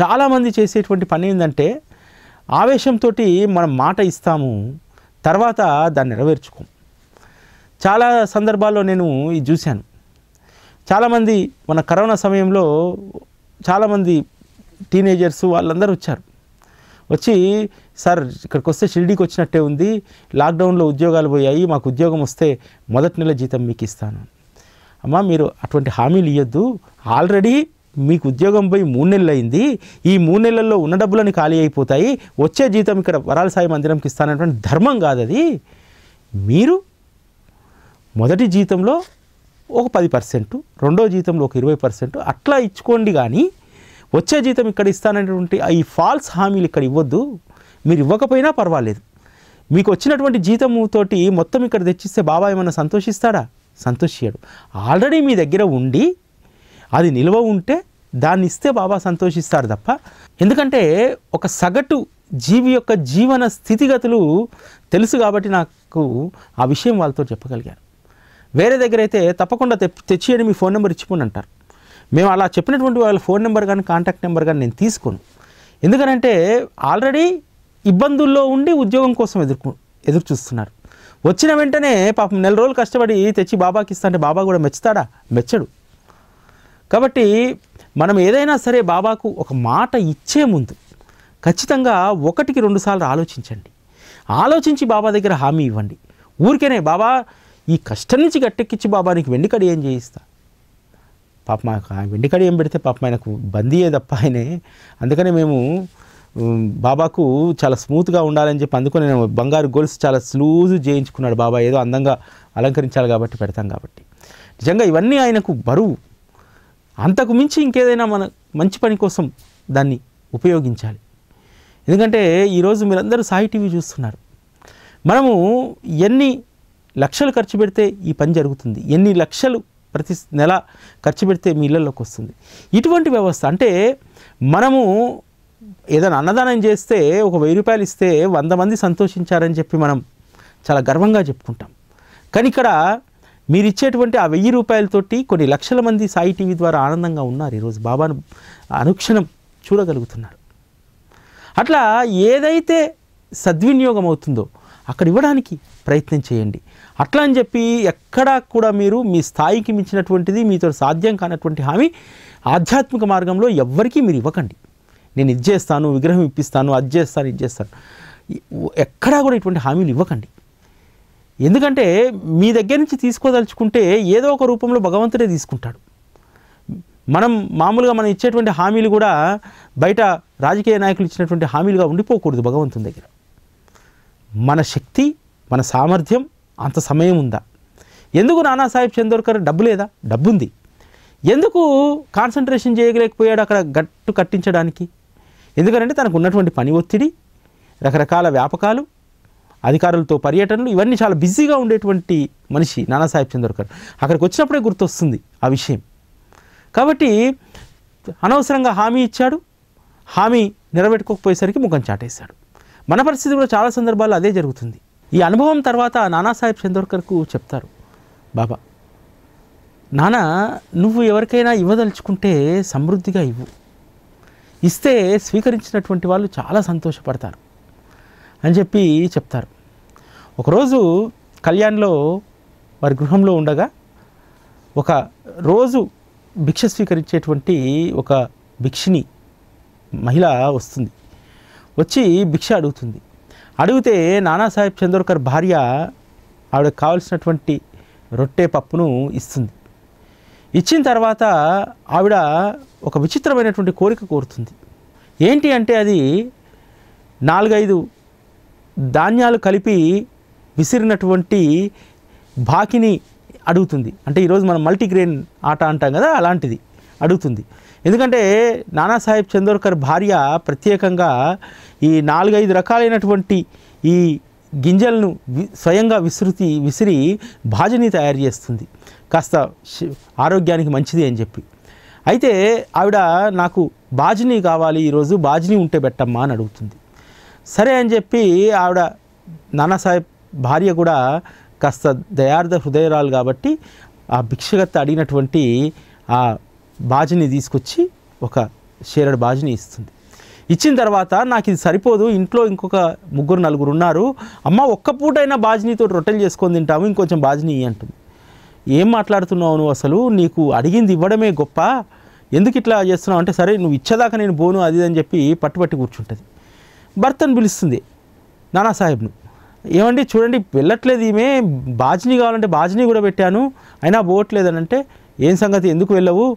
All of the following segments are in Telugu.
చాలామంది చేసేటువంటి పని ఏంటంటే ఆవేశంతో మనం మాట ఇస్తాము తర్వాత దాన్ని నెరవేర్చుకోం చాలా సందర్భాల్లో నేను ఇది చూశాను. చాలామంది మన కరోనా సమయంలో చాలామంది టీనేజర్స్ వాళ్ళందరూ వచ్చారు. వచ్చి సార్ ఇక్కడికి వస్తే షిరిడీకి వచ్చినట్టే ఉంది లాక్డౌన్లో ఉద్యోగాలు పోయాయి మాకు ఉద్యోగం వస్తే మొదటి నెల జీతం మీకు ఇస్తాను. అమ్మా మీరు అటువంటి హామీలు ఇవ్వద్దు ఆల్రెడీ మీకు ఉద్యోగం పోయి మూడు నెలలు అయింది ఈ మూడు నెలల్లో ఉన్న డబ్బులని ఖాళీ అయిపోతాయి వచ్చే జీతం ఇక్కడ వరాల సాయి మందిరంకి ఇస్తానటువంటి ధర్మం కాదు అది మీరు మొదటి జీతంలో ఒక పది పర్సెంట్ రెండో జీతంలో ఒక ఇరవై పర్సెంట్ అట్లా ఇచ్చుకోండి కానీ వచ్చే జీతం ఇక్కడ ఇస్తానటువంటి ఈ ఫాల్స్ హామీలు ఇక్కడ ఇవ్వద్దు. మీరు ఇవ్వకపోయినా పర్వాలేదు. మీకు వచ్చినటువంటి జీతముతోటి మొత్తం ఇక్కడ తెచ్చిస్తే బాబా ఏమన్నా సంతోషిస్తాడా? సంతోషియాడు ఆల్రెడీ మీ దగ్గర ఉండి అది నిల్వ ఉంటే దాన్ని ఇస్తే బాబా సంతోషిస్తారు తప్ప. ఎందుకంటే ఒక సగటు జీవి యొక్క జీవన స్థితిగతులు తెలుసు కాబట్టి నాకు ఆ విషయం వాళ్ళతో చెప్పగలిగాను వేరే దగ్గర అయితే తప్పకుండా తె తెచ్చియండి మీ ఫోన్ నెంబర్ ఇచ్చిపోండి అంటారు. మేము అలా చెప్పినటువంటి వాళ్ళ ఫోన్ నెంబర్ కానీ కాంటాక్ట్ నెంబర్ కానీ నేను తీసుకోను. ఎందుకనంటే ఆల్రెడీ ఇబ్బందుల్లో ఉండి ఉద్యోగం కోసం ఎదుర్కొ ఎదురు చూస్తున్నారు వచ్చిన వెంటనే పాపం నెల రోజులు కష్టపడి తెచ్చి బాబాకి ఇస్తా అంటే బాబా కూడా మెచ్చుతాడా? మెచ్చడు. కాబట్టి మనం ఏదైనా సరే బాబాకు ఒక మాట ఇచ్చే ముందు ఖచ్చితంగా ఒకటికి రెండుసార్లు ఆలోచించండి. ఆలోచించి బాబా దగ్గర హామీ ఇవ్వండి. ఊరికేనే బాబా ఈ కష్టం నుంచి గట్టెక్కించి బాబా నీకు వెండి కడి ఏం చేయిస్తా? పాప మాకు వెండి కడి ఏం పెడితే పాప ఆయనకు బందీయే తప్ప ఆయనే. అందుకనే మేము బాబాకు చాలా స్మూత్గా ఉండాలని చెప్పి అందుకని నేను బంగారు గొలుసు చాలా స్లూజ్ చేయించుకున్నాడు బాబా. ఏదో అందంగా అలంకరించాలి కాబట్టి పెడతాం కాబట్టి. నిజంగా ఇవన్నీ ఆయనకు బరువు. అంతకు మించి ఇంకేదైనా మన మంచి పని కోసం దాన్ని ఉపయోగించాలి. ఎందుకంటే ఈరోజు మీరందరూ సాయి టీవీ చూస్తున్నారు. మనము ఎన్ని లక్షలు ఖర్చు పెడితే ఈ పని జరుగుతుంది? ఎన్ని లక్షలు ప్రతి నెల ఖర్చు పెడితే మీ ఇళ్ళల్లోకి వస్తుంది? ఇటువంటి వ్యవస్థ అంటే మనము ఏదైనా అన్నదానం చేస్తే ఒక వెయ్యి రూపాయలు ఇస్తే వంద మంది సంతోషించారని చెప్పి మనం చాలా గర్వంగా చెప్పుకుంటాం. కానీ ఇక్కడ మీరు ఇచ్చేటువంటి ఆ వెయ్యి రూపాయలతోటి కొన్ని లక్షల మంది సాయి టీవీ ద్వారా ఆనందంగా ఉన్నారు ఈరోజు. బాబాను అనుక్షణం చూడగలుగుతున్నారు. అట్లా ఏదైతే సద్వినియోగం అవుతుందో అక్కడ ఇవ్వడానికి ప్రయత్నం చేయండి. అట్లా అని చెప్పి ఎక్కడా కూడా మీరు మీ స్థాయికి మించినటువంటిది మీతో సాధ్యం కానటువంటి హామీ ఆధ్యాత్మిక మార్గంలో ఎవ్వరికీ మీరు ఇవ్వకండి. నేను ఇది చేస్తాను విగ్రహం ఇప్పిస్తాను అది చేస్తాను ఇది చేస్తాను. ఎక్కడా కూడా ఇటువంటి హామీలు ఇవ్వకండి. ఎందుకంటే మీ దగ్గర నుంచి తీసుకోదలుచుకుంటే ఏదో ఒక రూపంలో భగవంతుడే తీసుకుంటాడు. మనం మామూలుగా మనం ఇచ్చేటువంటి హామీలు కూడా బయట రాజకీయ నాయకులు ఇచ్చినటువంటి హామీలుగా ఉండిపోకూడదు భగవంతుని దగ్గర. మన శక్తి మన సామర్థ్యం అంత సమయం ఉందా? ఎందుకు నానాసాహెబ్ చందోర్కర్ డబ్బు లేదా? డబ్బు ఉంది ఎందుకు కాన్సన్ట్రేషన్ చేయలేకపోయాడు అక్కడ గట్టు కట్టించడానికి? ఎందుకంటే తనకు ఉన్నటువంటి పని ఒత్తిడి రకరకాల వ్యాపకాలు అధికారులతో పర్యటనలు ఇవన్నీ చాలా బిజీగా ఉండేటువంటి మనిషి నానాసాహెబ్ చంద్రకర్ అక్కడికి వచ్చినప్పుడే గుర్తొస్తుంది ఆ విషయం. కాబట్టి అనవసరంగా హామీ ఇచ్చాడు. హామీ నెరవేర్చుకోకపోయేసరికి ముఖం చాటేశాడు. మన పరిస్థితి కూడా చాలా సందర్భాల్లో అదే జరుగుతుంది. ఈ అనుభవం తర్వాత నానాసాహెబ్ చందోర్కర్కు చెప్తారు. బాబా నానా నువ్వు ఎవరికైనా ఇవ్వదలుచుకుంటే సమృద్ధిగా ఇవ్వు. ఇస్తే స్వీకరించినటువంటి వాళ్ళు చాలా సంతోషపడతారు అని చెప్పి చెప్తారు. ఒకరోజు కళ్యాణ్లో వారి గృహంలో ఉండగా ఒక రోజు భిక్ష స్వీకరించేటువంటి ఒక భిక్షిని మహిళ వస్తుంది. వచ్చి భిక్ష అడుగుతుంది. అడిగితే నానాసాహెబ్ చంద్రకర్ భార్య ఆవిడకు కావలసినటువంటి రొట్టె పప్పును ఇస్తుంది. ఇచ్చిన తర్వాత ఆవిడ ఒక విచిత్రమైనటువంటి కోరిక కోరుతుంది. ఏంటి అంటే అది నాలుగైదు ధాన్యాలు కలిపి విసిరినటువంటి బాకిని అడుగుతుంది. అంటే ఈరోజు మనం మల్టీగ్రెయిన్ ఆట అంటాం కదా అలాంటిది అడుగుతుంది. ఎందుకంటే నానాసాహెబ్ చందోర్కర్ భార్య ప్రత్యేకంగా ఈ నాలుగైదు రకాలైనటువంటి ఈ గింజలను స్వయంగా విసృతి విసిరి భాజని తయారు చేస్తుంది. కాస్త ఆరోగ్యానికి మంచిది అని చెప్పి. అయితే ఆవిడ నాకు బాజిని కావాలి ఈరోజు బాజిని ఉంటే పెట్టమ్మా అని అడుగుతుంది. సరే అని చెప్పి ఆవిడ నానాసాహెబ్ భార్య కూడా కాస్త దయార్థ హృదయరాలు కాబట్టి ఆ భిక్షగత్త అడిగినటువంటి ఆ బాజిని తీసుకొచ్చి ఒక షేరడు బాజిని ఇస్తుంది. ఇచ్చిన తర్వాత నాకు ఇది సరిపోదు ఇంట్లో ఇంకొక ముగ్గురు నలుగురు ఉన్నారు అమ్మ ఒక్క పూటైనా బాజినీతో రొట్టెలు చేసుకొని తింటాము ఇంకొంచెం బాజిని అంటుంది. ఏం మాట్లాడుతున్నావు నువ్వు అసలు? నీకు అడిగింది ఇవ్వడమే గొప్ప ఎందుకు ఇట్లా చేస్తున్నావు? అంటే సరే నువ్వు ఇచ్చేదాకా నేను బోను అది అని చెప్పి పట్టుబట్టి కూర్చుంటుంది. భర్తను పిలుస్తుంది నానాసాహెబ్ను. ఏమండి చూడండి వెళ్ళట్లేదు ఈమె. బాజ్ని కావాలంటే బాజ్ని కూడా పెట్టాను. అయినా పోవట్లేదు అని అంటే ఏం సంగతి? ఎందుకు వెళ్ళవు?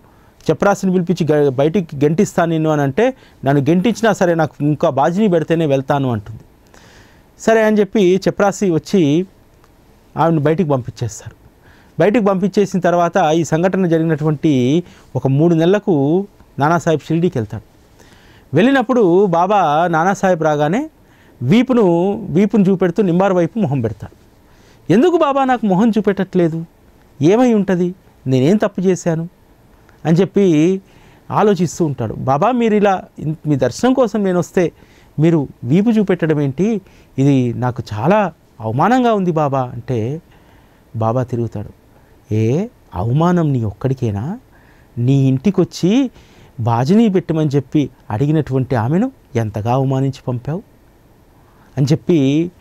చెప్రాసిని పిలిపించి గ- బయటికి గెంటిస్తాను నిన్ను అని అంటే నన్ను గెంటించినా సరే నాకు ఇంకా బాజిని పెడితేనే వెళ్తాను అంటుంది. సరే అని చెప్పి చెప్రాసి వచ్చి ఆమెను బయటికి పంపించేస్తారు. బయటికి పంపించేసిన తర్వాత ఈ సంఘటన జరిగినటువంటి ఒక మూడు నెలలకు నానాసాహెబ్ షిరిడీకి వెళ్తాడు. వెళ్ళినప్పుడు బాబా నానాసాహెబ్ రాగానే వీపును వీపును చూపెడుతూ నింబారు వైపు మొహం పెడతాడు. ఎందుకు బాబా నాకు మొహం చూపెట్టట్లేదు? ఏమై ఉంటుంది? నేనేం తప్పు చేశాను? అని చెప్పి ఆలోచిస్తూ ఉంటాడు. బాబా మీరు ఇలా మీ దర్శనం కోసం నేను వస్తే మీరు వీపు చూపెట్టడం ఏంటి? ఇది నాకు చాలా అవమానంగా ఉంది బాబా అంటే బాబా తిరుగుతాడు. ఏ అవమానం నీ ఒక్కడికేనా? నీ ఇంటికి వచ్చి బాజనీ పెట్టమని చెప్పి అడిగినటువంటి ఆమెను ఎంతగా అవమానించి పంపావు? అని చెప్పి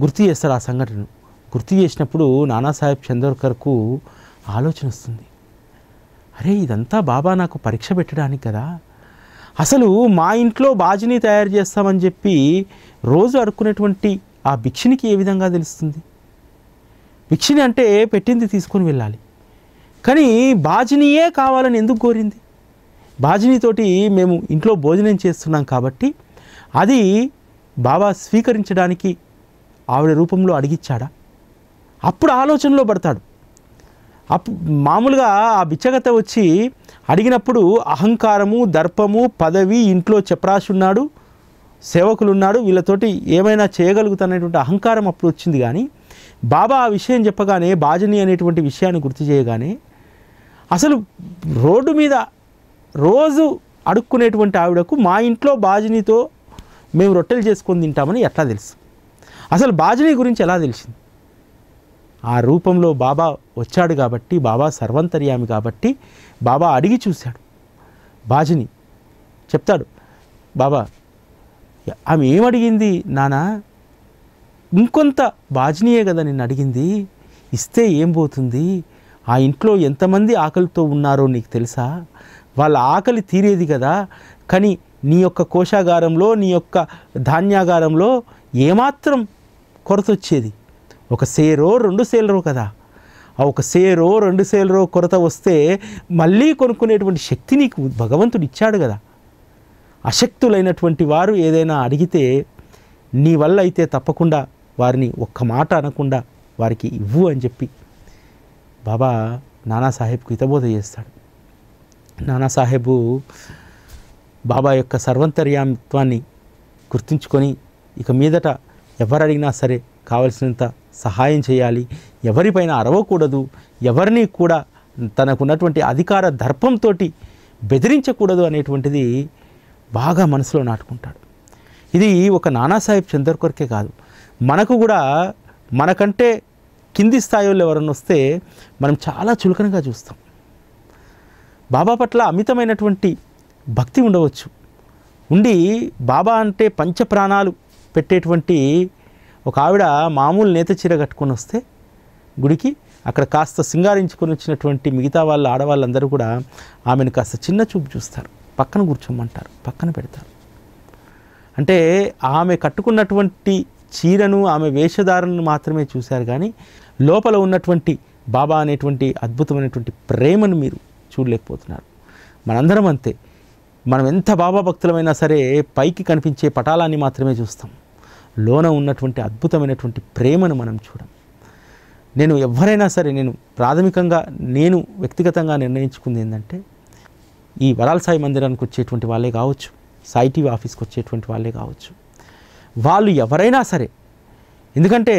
గుర్తు చేస్తారు ఆ సంఘటనను గుర్తు చేసినప్పుడు నానాసాహెబ్ చందోర్కర్కు ఆలోచన వస్తుంది. అరే ఇదంతా బాబా నాకు పరీక్ష పెట్టడానికి కదా. అసలు మా ఇంట్లో బాజిని తయారు చేస్తామని చెప్పి రోజు అడుక్కునేటువంటి ఆ భిక్షునికి ఏ విధంగా తెలుస్తుంది? భిక్షుని అంటే పెట్టింది తీసుకొని వెళ్ళాలి. కానీ బాజినియే కావాలని ఎందుకు కోరింది? బాజినీతోటి మేము ఇంట్లో భోజనం చేస్తున్నాం కాబట్టి అది బాబా స్వీకరించడానికి ఆవిడ రూపంలో అడిగిచ్చాడా? అప్పుడు ఆలోచనలో పడతాడు. అప్పు మామూలుగా ఆ బిచ్చగత వచ్చి అడిగినప్పుడు అహంకారము దర్పము పదవి ఇంట్లో చెప్రాసి ఉన్నాడు సేవకులు ఉన్నాడు వీళ్ళతోటి ఏమైనా చేయగలుగుతానేటువంటి అహంకారం అప్పుడు వచ్చింది కానీ బాబా ఆ విషయం చెప్పగానే బాజని అనేటువంటి విషయాన్ని గుర్తు చేయగానే అసలు రోడ్డు మీద రోజు అడుక్కునేటువంటి ఆవిడకు మా ఇంట్లో బాజినీతో మేము రొట్టెలు చేసుకొని తింటామని ఎట్లా తెలుసు? అసలు బాజనీ గురించి ఎలా తెలిసింది? ఆ రూపంలో బాబా వచ్చాడు కాబట్టి బాబా సర్వంతర్యామి కాబట్టి బాబా అడిగి చూశాడు. బాజని చెప్తాడు బాబా ఆమె ఏమడిగింది నానా? ఇంకొంత బాజనీయే కదా నిన్ను అడిగింది. ఇస్తే ఏం పోతుంది? ఆ ఇంట్లో ఎంతమంది ఆకలితో ఉన్నారో నీకు తెలుసా? వాళ్ళ ఆకలి తీరేది కదా. కానీ నీ యొక్క కోశాగారంలో నీ యొక్క ధాన్యాగారంలో ఏమాత్రం కొరత వచ్చేది? ఒక సేరో రెండు సేలరో కదా. ఆ ఒక సేరో రెండు సేలరో కొరత వస్తే మళ్ళీ కొనుక్కునేటువంటి శక్తి నీకు భగవంతుడు ఇచ్చాడు కదా. అశక్తులైనటువంటి వారు ఏదైనా అడిగితే నీ వల్ల అయితే తప్పకుండా వారిని ఒక్క మాట అనకుండా వారికి ఇవ్వు అని చెప్పి బాబా నానాసాహెబ్కు హితబోధ చేస్తాడు. నానాసాహెబు బాబా యొక్క సర్వంతర్యామిత్వాన్ని గుర్తుంచుకొని ఇక మీదట ఎవరు అడిగినా సరే కావలసినంత సహాయం చేయాలి. ఎవరిపైన అరవకూడదు. ఎవరిని కూడా తనకున్నటువంటి అధికార దర్పంతో బెదిరించకూడదు అనేటువంటిది బాగా మనసులో నాటుకుంటాడు. ఇది ఒక నానాసాహెబ్ చందర్కర్కే కాదు. మనకు కూడా మనకంటే కింది స్థాయిలో ఎవరన్నా వస్తే మనం చాలా చులకనగా చూస్తాం. బాబా పట్ల అమితమైనటువంటి భక్తి ఉండవచ్చు. ఉండి బాబా అంటే పంచప్రాణాలు పెట్టేటువంటి ఒక ఆవిడ మామూలు నేత చీర కట్టుకొని వస్తే గుడికి అక్కడ కాస్త సింగారించుకొని వచ్చినటువంటి మిగతా వాళ్ళ ఆడవాళ్ళందరూ కూడా ఆమెను కాస్త చిన్న చూపు చూస్తారు. పక్కన కూర్చోమంటారు. పక్కన పెడతారు. అంటే ఆమె కట్టుకున్నటువంటి చీరను ఆమె వేషధారణను మాత్రమే చూశారు కానీ లోపల ఉన్నటువంటి బాబా అనేటువంటి అద్భుతమైనటువంటి ప్రేమను మీరు చూడలేకపోతున్నారు. మనందరం అంతే. మనం ఎంత బాబా భక్తులమైనా సరే పైకి కనిపించే పటాలాన్ని మాత్రమే చూస్తాం. లోన ఉన్నటువంటి అద్భుతమైనటువంటి ప్రేమను మనం చూడం. నేను ఎవరైనా సరే నేను ప్రాథమికంగా నేను వ్యక్తిగతంగా నిర్ణయించుకుంది ఏంటంటే ఈ వరాల సాయి మందిరానికి వచ్చేటువంటి వాళ్ళే కావచ్చు సాయి టీవీ ఆఫీస్కి వచ్చేటువంటి వాళ్ళే కావచ్చు. వాళ్ళు ఎవరైనా సరే ఎందుకంటే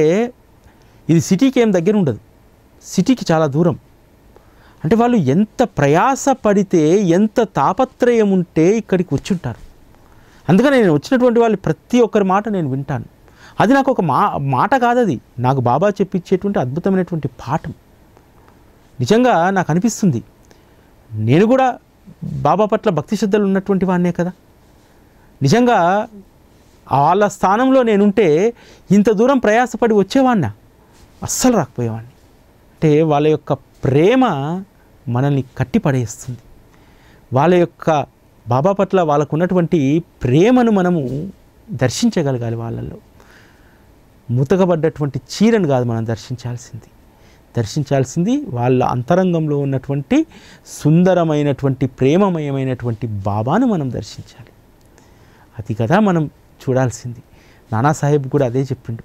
ఇది సిటీకి ఏం దగ్గర ఉండదు సిటీకి చాలా దూరం. అంటే వాళ్ళు ఎంత ప్రయాస పడితే ఎంత తాపత్రయం ఉంటే ఇక్కడికి వచ్చుంటారు. అందుకని నేను వచ్చినటువంటి వాళ్ళు ప్రతి ఒక్కరి మాట నేను వింటాను. అది నాకు ఒక మా మాట కాదు అది నాకు బాబా చెప్పించేటువంటి అద్భుతమైనటువంటి పాఠం. నిజంగా నాకు అనిపిస్తుంది. నేను కూడా బాబా పట్ల భక్తి శ్రద్ధలు ఉన్నటువంటి వాడినే కదా. నిజంగా వాళ్ళ స్థానంలో నేనుంటే ఇంత దూరం ప్రయాసపడి వచ్చేవాడినా అస్సలు రాకపోయేవాడిని అంటే వాళ్ళ యొక్క ప్రేమ మనల్ని కట్టి పడేస్తుంది వాళ్ళ యొక్క బాబా పట్ల వాళ్ళకు ఉన్నటువంటి ప్రేమను మనము దర్శించగలగాలి వాళ్ళల్లో. ముతకబడ్డటువంటి చీరను కాదు మనం దర్శించాల్సింది. దర్శించాల్సింది వాళ్ళ అంతరంగంలో ఉన్నటువంటి సుందరమైనటువంటి ప్రేమమయమైనటువంటి బాబాను మనం దర్శించాలి. అది కదా మనం చూడాల్సింది. నానాసాహెబ్ కూడా అదే చెప్పిండు.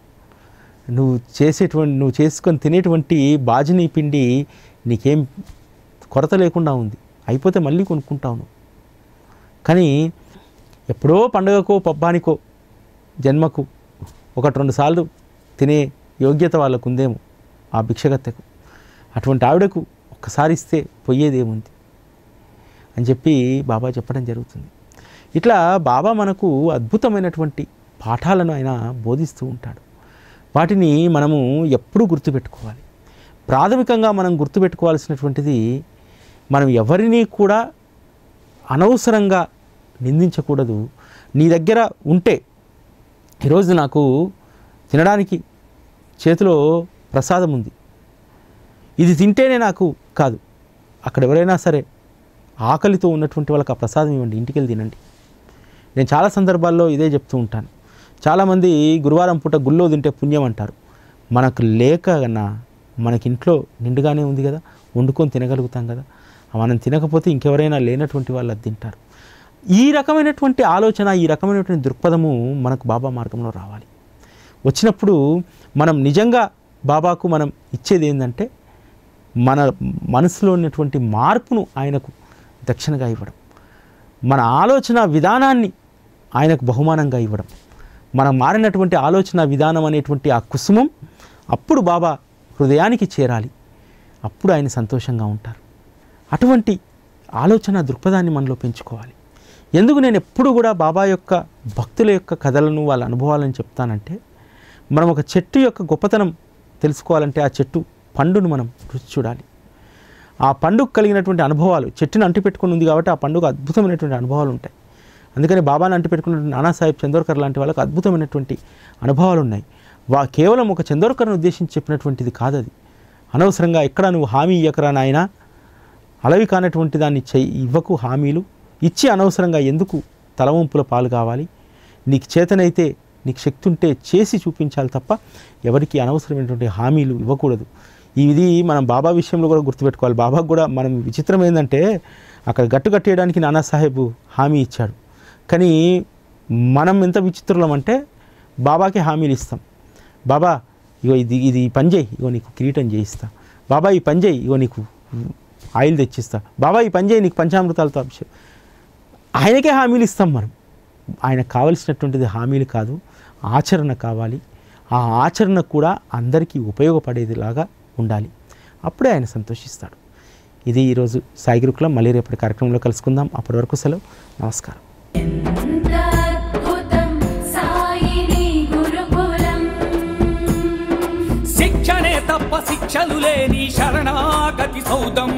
నువ్వు చేసేటువంటి నువ్వు చేసుకొని తినేటువంటి బాజినీ పిండి నీకేం కొరత లేకుండా ఉంది. అయిపోతే మళ్ళీ కొనుక్కుంటాను. కానీ ఎప్పుడో పండగకో పబ్బానికో జన్మకు ఒకటి రెండు సార్లు తినే యోగ్యత వాళ్ళకు ఉందేమో ఆ భిక్షగత్తెకు అటువంటి ఆవిడకు ఒక్కసారి ఇస్తే పోయేదేముంది అని చెప్పి బాబా చెప్పడం జరుగుతుంది. ఇట్లా బాబా మనకు అద్భుతమైనటువంటి పాఠాలను ఆయన బోధిస్తూ ఉంటాడు. వాటిని మనము ఎప్పుడూ గుర్తుపెట్టుకోవాలి. ప్రాథమికంగా మనం గుర్తుపెట్టుకోవాల్సినటువంటిది మనం ఎవరిని కూడా అనవసరంగా నిందించకూడదు. నీ దగ్గర ఉంటే ఈరోజు నాకు తినడానికి చేతిలో ప్రసాదం ఉంది. ఇది తింటేనే నాకు కాదు. అక్కడ ఎవరైనా సరే ఆకలితో ఉన్నటువంటి వాళ్ళకి ఆ ప్రసాదం ఇవ్వండి ఇంటికి వెళ్ళి తినండి. నేను చాలా సందర్భాల్లో ఇదే చెప్తూ ఉంటాను. చాలామంది గురువారం పూట గుళ్ళో తింటే పుణ్యం అంటారు. మనకు లేక కన్నా మనకి ఇంట్లో నిండుగానే ఉంది కదా వండుకొని తినగలుగుతాం కదా. మనం తినకపోతే ఇంకెవరైనా లేనటువంటి వాళ్ళు అది తింటారు. ఈ రకమైనటువంటి ఆలోచన ఈ రకమైనటువంటి దృక్పథము మనకు బాబా మార్గంలో రావాలి. వచ్చినప్పుడు మనం నిజంగా బాబాకు మనం ఇచ్చేది ఏంటంటే మన మనసులో ఉన్నటువంటి మార్పును ఆయనకు దక్షిణగా ఇవ్వడం. మన ఆలోచన విధానాన్ని ఆయనకు బహుమానంగా ఇవ్వడం. మనం మారినటువంటి ఆలోచన విధానం అనేటువంటి ఆ కుసుమం అప్పుడు బాబా హృదయానికి చేరాలి. అప్పుడు ఆయన సంతోషంగా ఉంటారు. అటువంటి ఆలోచన దృక్పథాన్ని మనలో పెంచుకోవాలి. ఎందుకు నేను ఎప్పుడు కూడా బాబా యొక్క భక్తుల యొక్క కథలను వాళ్ళ అనుభవాలను చెప్తానంటే మనం ఒక చెట్టు యొక్క గొప్పతనం తెలుసుకోవాలంటే ఆ చెట్టు పండును మనం రుచి చూడాలి. ఆ పండుగ కలిగినటువంటి అనుభవాలు చెట్టుని అంటిపెట్టుకుని ఉంది కాబట్టి ఆ పండుగ అద్భుతమైనటువంటి అనుభవాలు ఉంటాయి. అందుకని బాబాను అంటిపెట్టుకున్నటువంటి నానాసాహెబ్ చందోర్కర్ లాంటి వాళ్ళకి అద్భుతమైనటువంటి అనుభవాలు ఉన్నాయి. వా కేవలం ఒక చందోర్కర్ను ఉద్దేశించి చెప్పినటువంటిది కాదు అది అనవసరంగా ఎక్కడ నువ్వు హామీ ఇయ్యకరా నాయనా? అలవి కానటువంటి దాన్ని చెయ్యి ఇవ్వకు హామీలు. ఇచ్చి అనవసరంగా ఎందుకు తలవంపుల పాలు కావాలి? నీకు చేతనైతే నీకు శక్తి ఉంటే చేసి చూపించాలి తప్ప ఎవరికి అనవసరమైనటువంటి హామీలు ఇవ్వకూడదు. ఇది మనం బాబా విషయంలో కూడా గుర్తుపెట్టుకోవాలి. బాబాకు కూడా మనం విచిత్రం ఏంటంటే అక్కడ గట్టు కట్టేయడానికి నానాసాహెబ్ హామీ ఇచ్చాడు. కానీ మనం ఎంత విచిత్రులం అంటే బాబాకి హామీలు ఇస్తాం. బాబా ఇగో ఇది ఇది పని చేయి ఇగో నీకు కిరీటం చేయిస్తా. బాబా ఈ పని చేయి ఇగో నీకు ఆయిల్ తెచ్చిస్తా. బాబా ఈ పని చేయి నీకు పంచామృతాలతో అభిషేకం. ఆయనకే హామీలు ఇస్తాం మనం. ఆయనకు కావలసినటువంటిది హామీలు కాదు ఆచరణ కావాలి. ఆ ఆచరణ కూడా అందరికీ ఉపయోగపడేదిలాగా ఉండాలి. అప్పుడే ఆయన సంతోషిస్తాడు. ఇది ఈరోజు సాయి గురుకులం. మళ్ళీ రేపటి కార్యక్రమంలో కలుసుకుందాం. అప్పటి వరకు సెలవు. నమస్కారం. శిక్షణే లేని శరణాగతి సౌదం.